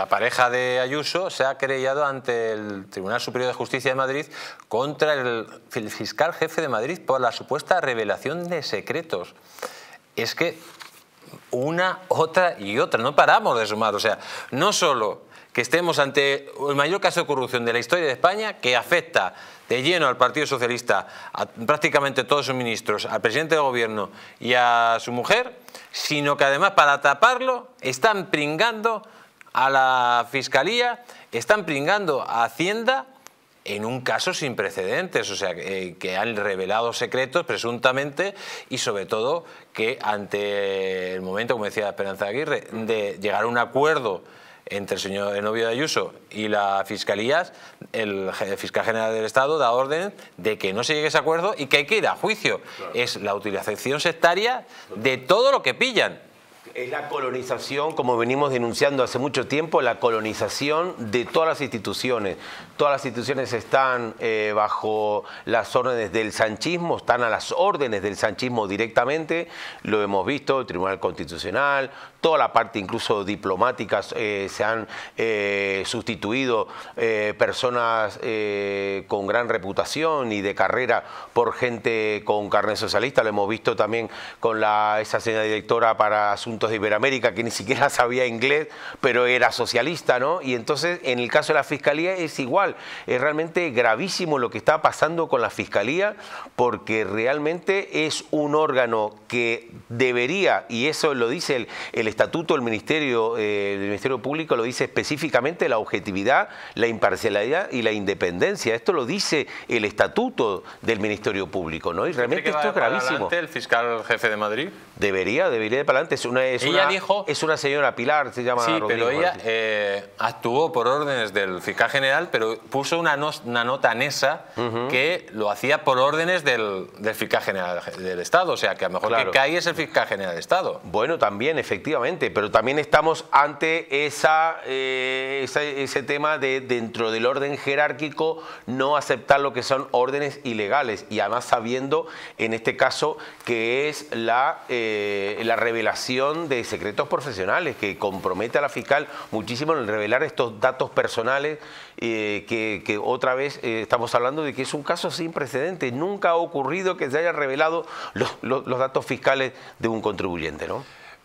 La pareja de Ayuso se ha querellado ante el Tribunal Superior de Justicia de Madrid contra el fiscal jefe de Madrid por la supuesta revelación de secretos. Es que una, otra y otra, no paramos de sumar. O sea, no solo que estemos ante el mayor caso de corrupción de la historia de España, que afecta de lleno al Partido Socialista, a prácticamente todos sus ministros, al presidente del gobierno y a su mujer, sino que además para taparlo están pringando a la Fiscalía, están pringando a Hacienda en un caso sin precedentes, o sea, que, que, han revelado secretos presuntamente y sobre todo que ante el momento, como decía Esperanza Aguirre, de llegar a un acuerdo entre el señor novio de Ayuso y la Fiscalía, el fiscal general del Estado da orden de que no se llegue a ese acuerdo y que hay que ir a juicio. Es la utilización sectaria de todo lo que pillan. Es la colonización, como venimos denunciando hace mucho tiempo, la colonización de todas las instituciones. Todas las instituciones están eh, bajo las órdenes del sanchismo, están a las órdenes del sanchismo directamente. Lo hemos visto, el Tribunal Constitucional, toda la parte incluso diplomática, eh, se han eh, sustituido personas con gran reputación y de carrera por gente con carne socialista. Lo hemos visto también con la, esa señora directora para asuntos de Iberoamérica que ni siquiera sabía inglés, pero era socialista, ¿no? Y entonces en el caso de la Fiscalía es igual, es realmente gravísimo lo que está pasando con la Fiscalía porque realmente es un órgano que debería, y eso lo dice el, el Estatuto del Ministerio, eh, del Ministerio Público, lo dice específicamente la objetividad, la imparcialidad y la independencia. Esto lo dice el Estatuto del Ministerio Público, ¿no? Y realmente esto es gravísimo. ¿El fiscal jefe de Madrid? Debería, debería ir para adelante. Es una, es ella una, dijo... Es una señora Pilar, se llama Sí, Rodrigo, pero ella eh, actuó por órdenes del fiscal general, pero puso una, no- una nota anesa que lo hacía por órdenes del, del fiscal general del Estado. O sea, que a lo mejor Claro. que cae es el fiscal general del Estado. Bueno, también, efectivamente, pero también estamos ante esa, eh, esa- ese tema de dentro del orden jerárquico no aceptar lo que son órdenes ilegales y además sabiendo en este caso que es la, eh, la revelación de secretos profesionales que compromete a la fiscal muchísimo en el revelar estos datos personales eh, que, que otra vez eh, estamos hablando de que es un caso sin precedentes. Nunca ha ocurrido que se hayan revelado los, los- los datos fiscales de un contribuyente, ¿no?